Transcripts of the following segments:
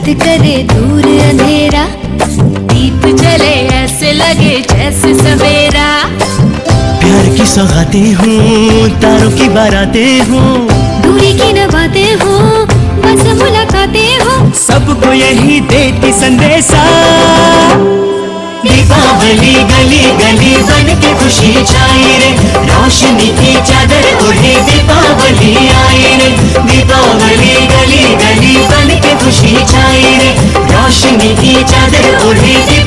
रात करे दूर अंधेरा। दीप जले ऐसे लगे जैसे सवेरा। प्यार की सौगातें हूँ तारों की बाराते हूँ। दूरी की नवाते हूँ बस मुलाकाते हूँ। सबको यही देती संदेशा। दीपावली गली गली बन के खुशी छाई रे। रोशनी की चादर उड़े दीपावली आई रे। दीपावली जी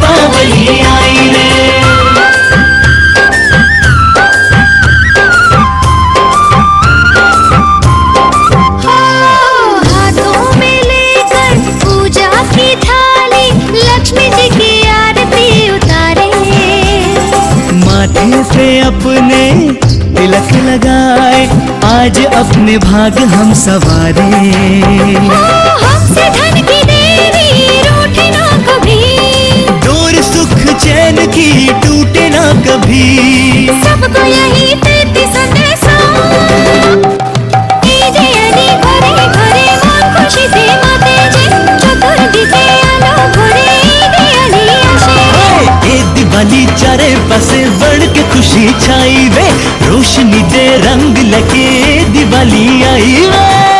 की आरती उतारे। माथे पे अपने तिलक लगाए आज अपने भाग हम सवारे। ए दिवाली चारे पासे बढ़ के खुशी छाई वे, रोशनी दे रंग लगे दिवाली आई वे।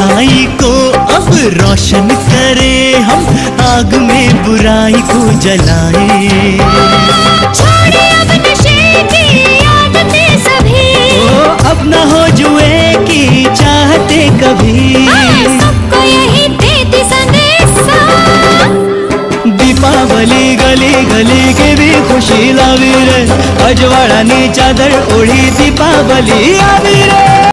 अच्छाई को अब रोशन करें हम आग में बुराई को जलाए। अब न हो जुए की चाहते कभी। हाँ, सबको यही देती दीपावली गली गली के भी खुशी लावी रे अजवाड़ा नी चादर ओढ़ी दीपावली आवी रे।